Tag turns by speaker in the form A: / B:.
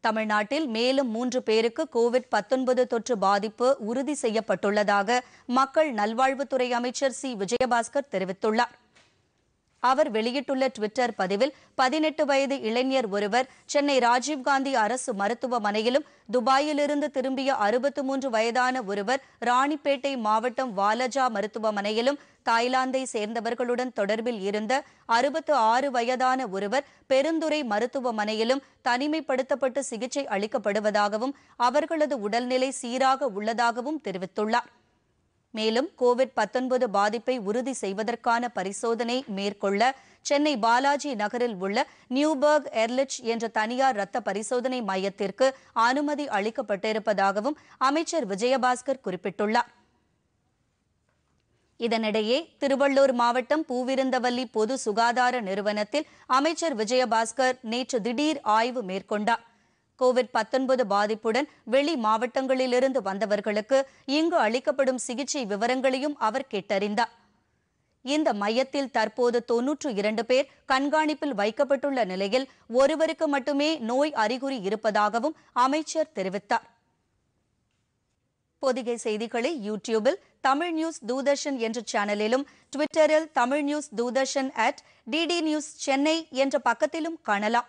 A: தமிழ்நாட்டில் மேலும் மூன்று பேருக்கு கோவிட் 19 தொற்று பாதிப்பு உறுதி செய்யப்பட்டுள்ளதாக மக்கள் நல்வாழ்வுத்துறை அமைச்சர் சி. விஜயபாஸ்கர் தெரிவித்துள்ளார். அவர் வெளியிட்டுள்ள டுவிட்டர் பதிவில் பதினெட்டு வயது இளைஞர் ஒருவர் சென்னை ராஜீவ்காந்தி அரசு மருத்துவமனையிலும் துபாயிலிருந்து திரும்பிய அறுபத்து மூன்று வயதான ஒருவர் ராணிப்பேட்டை மாவட்டம் வாலஜா மருத்துவமனையிலும் தாய்லாந்தை சேர்ந்தவர்களுடன் தொடர்பில் இருந்த அறுபத்து ஆறு வயதான ஒருவர் பெருந்துறை மருத்துவமனையிலும் தனிமைப்படுத்தப்பட்டு சிகிச்சை அளிக்கப்படுவதாகவும் அவர்களது உடல்நிலை சீராக உள்ளதாகவும் தெரிவித்துள்ளார். மேலும் கோவிட் 19 பாதிப்பை உறுதி செய்வதற்கான பரிசோதனை மேற்கொள்ள சென்னை பாலாஜி நகரில் உள்ள நியூபர்க் எர்லிச் என்ற தனியார் ரத்த பரிசோதனை மையத்திற்கு அனுமதி அளிக்கப்பட்டிருப்பதாகவும் அமைச்சர் விஜயபாஸ்கர் குறிப்பிட்டுள்ளார். இதனிடையே திருவள்ளூர் மாவட்டம் பூவிருந்தவல்லி பொது சுகாதார நிறுவனத்தில் அமைச்சர் விஜயபாஸ்கர் நேற்று திடீர் ஆய்வு மேற்கொண்டார். கோவிட் 19 பாதிப்புடன் வெளி மாவட்டங்களிலிருந்து வந்தவர்களுக்கு இங்கு அளிக்கப்படும் சிகிச்சை விவரங்களையும் அவர் கேட்டறிந்தார். இந்த மையத்தில் தற்போது தொன்னூற்று இரண்டு பேர் கண்காணிப்பில் வைக்கப்பட்டுள்ள நிலையில் ஒருவருக்கு மட்டுமே நோய் அறிகுறி இருப்பதாகவும் அமைச்சர் தெரிவித்தார். பொதிகை செய்திகளை யூடியூபில் தமிழ் நியூஸ் தூதர்ஷன் என்ற சேனலிலும் ட்விட்டரில் Tamil news Doordarshan at DD news Chennai என்ற பக்கத்திலும் காணலாம்.